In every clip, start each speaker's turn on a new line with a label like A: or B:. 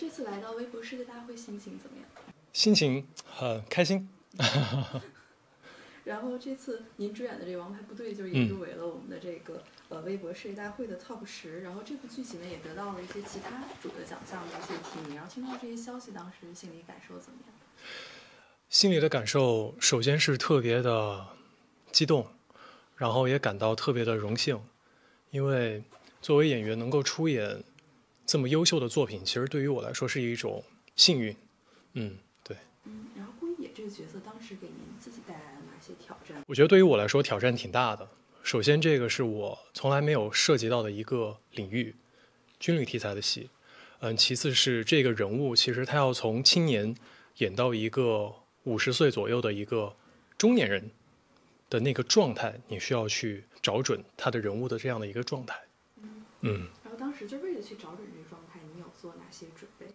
A: 这次来到微博世界大会，心情怎么样？
B: 心情很开心。
A: 然后这次您主演的这个《王牌部队》就也入围了我们的这个呃微博世界大会的 TOP 十，然后这部剧集呢也得到了一些其他主的奖项的一些提名。然后听到这些消息，当时心里感受怎么样？
B: 心里的感受，首先是特别的激动，然后也感到特别的荣幸，因为作为演员能够出演这么优秀的作品，其实对于我来说是一种幸运。嗯，对。
A: 嗯，然后顾一野这个角色当时给您自己带来了哪些挑战？
B: 我觉得对于我来说挑战挺大的。首先，这个是我从来没有涉及到的一个领域，军旅题材的戏。嗯，其次是这个人物，其实他要从青年演到一个五十岁左右的一个中年人的那个状态，你需要去找准他的人物的这样的一个状态。
A: 嗯。就为了去找准这个状态，你有做哪些准备？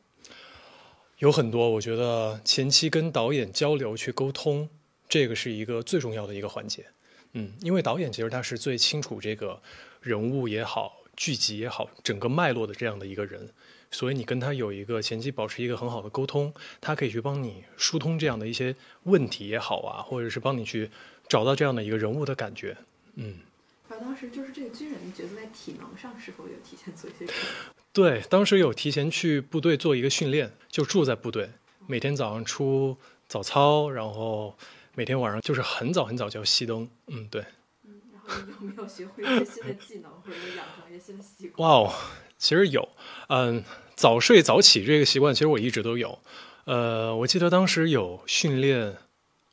B: 有很多，我觉得前期跟导演交流去沟通，这个是一个最重要的一个环节。嗯，因为导演其实他是最清楚这个人物也好、剧集也好、整个脉络的这样的一个人，所以你跟他有一个前期保持一个很好的沟通，他可以去帮你疏通这样的一些问题也好啊，或者是帮你去找到这样的一个人物的感觉。嗯。
A: 然后当时就是这个军人的角色在体能上是否有提前做一些？
B: 对，当时有提前去部队做一个训练，就住在部队，每天早上出早操，然后每天晚上就是很早很早就要熄灯。嗯，对。
A: 嗯，然后有没有学会一些新的技能，或者养成一些新的习惯？
B: 哇哦，其实有，嗯，早睡早起这个习惯，其实我一直都有。呃，我记得当时有训练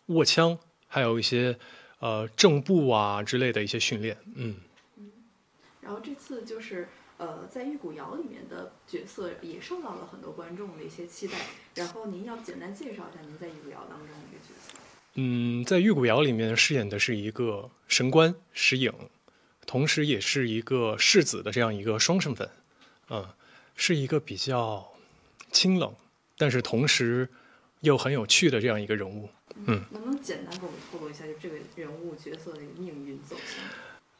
B: 握枪，还有一些。呃，正步啊之类的一些训练，
A: 嗯嗯，然后这次就是呃，在《玉骨遥》里面的角色也受到了很多观众的一些期待。然后您要简单介绍一下您在《玉骨遥》当中的一个角色。
B: 嗯，在《玉骨遥》里面饰演的是一个神官石影，同时也是一个世子的这样一个双身份，嗯，是一个比较清冷，但是同时又很有趣的这样一个人物。嗯，
A: 能不能简单给我们透露一下，就这个人物角色的一个命运走向？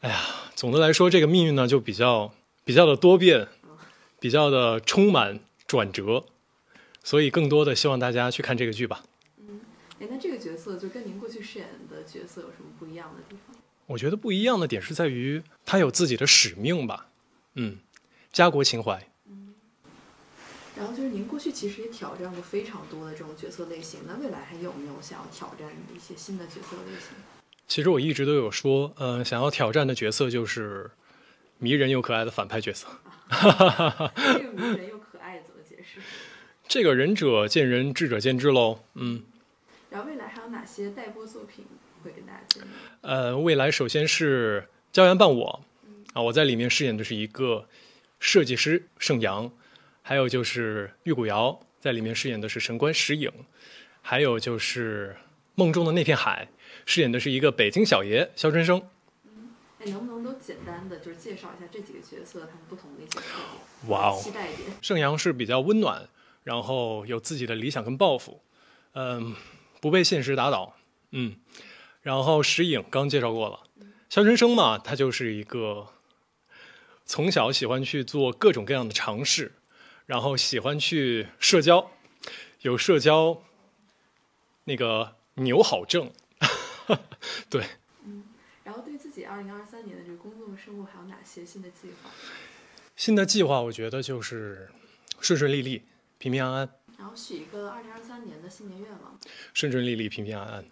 B: 哎呀，总的来说，这个命运呢就比较比较的多变，比较的充满转折，所以更多的希望大家去看这个剧吧。
A: 嗯，哎，那这个角色就跟您过去饰演的角色有什么不一样的地方？
B: 我觉得不一样的点是在于他有自己的使命吧，嗯，家国情怀。
A: 然后就是您过去其实也挑战过非常多的这种角色类型，那未来还有没有想要挑战一些新的角色类型？
B: 其实我一直都有说，呃，想要挑战的角色就是迷人又可爱的反派角色。
A: 这个迷人又可爱怎么解释？
B: 这个仁者见仁，智者见智喽。嗯。
A: 然后未来还有哪些待播作品会跟大家见面？
B: 呃，未来首先是《胶原伴我》，啊，我在里面饰演的是一个设计师盛阳。还有就是玉骨遥在里面饰演的是神官石影，还有就是梦中的那片海饰演的是一个北京小爷肖春生。
A: 嗯，哎，能不能都简单的就是介绍一下这几个角色他们不同的一些特点？
B: 哇哦，
A: 期待一点。
B: 盛阳是比较温暖，然后有自己的理想跟抱负，嗯，不被现实打倒，嗯。然后石影刚介绍过了，肖春生嘛，他就是一个从小喜欢去做各种各样的尝试。然后喜欢去社交，有社交，那个牛好症，对。
A: 嗯，然后对自己二零二三年的这个工作和生活还有哪些新的计划？
B: 新的计划，我觉得就是顺顺利利、平平安安。
A: 然后许一个二零二三年的新年愿望。
B: 顺顺利利、平平安安。